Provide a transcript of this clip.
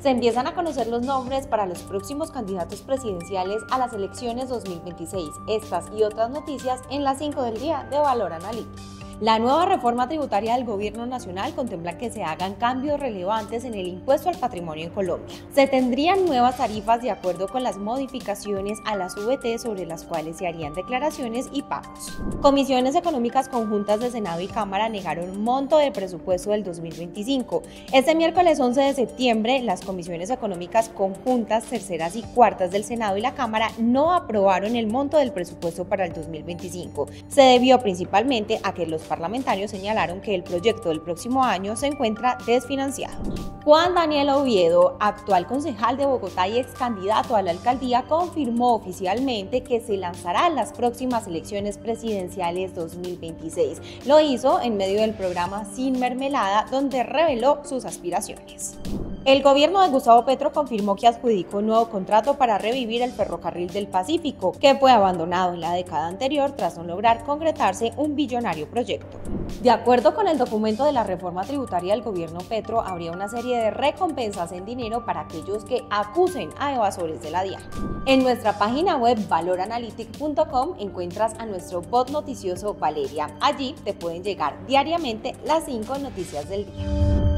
Se empiezan a conocer los nombres para los próximos candidatos presidenciales a las elecciones 2026. Estas y otras noticias en las 5 del día de Valor Analítico. La nueva reforma tributaria del Gobierno Nacional contempla que se hagan cambios relevantes en el impuesto al patrimonio en Colombia. Se tendrían nuevas tarifas de acuerdo con las modificaciones a las VT sobre las cuales se harían declaraciones y pagos. Comisiones económicas conjuntas de Senado y Cámara negaron monto del presupuesto del 2025. Este miércoles 11 de septiembre, las comisiones económicas conjuntas, terceras y cuartas del Senado y la Cámara no aprobaron el monto del presupuesto para el 2025. Se debió principalmente a que los parlamentarios señalaron que el proyecto del próximo año se encuentra desfinanciado. Juan Daniel Oviedo, actual concejal de Bogotá y ex candidato a la alcaldía, confirmó oficialmente que se lanzará en las próximas elecciones presidenciales 2026. Lo hizo en medio del programa Sin Mermelada, donde reveló sus aspiraciones. El gobierno de Gustavo Petro confirmó que adjudicó un nuevo contrato para revivir el ferrocarril del Pacífico, que fue abandonado en la década anterior tras no lograr concretarse un billonario proyecto. De acuerdo con el documento de la reforma tributaria del gobierno Petro, habría una serie de recompensas en dinero para aquellos que acusen a evasores de la DIAN. En nuestra página web valoranalytic.com encuentras a nuestro bot noticioso Valeria. Allí te pueden llegar diariamente las 5 noticias del día.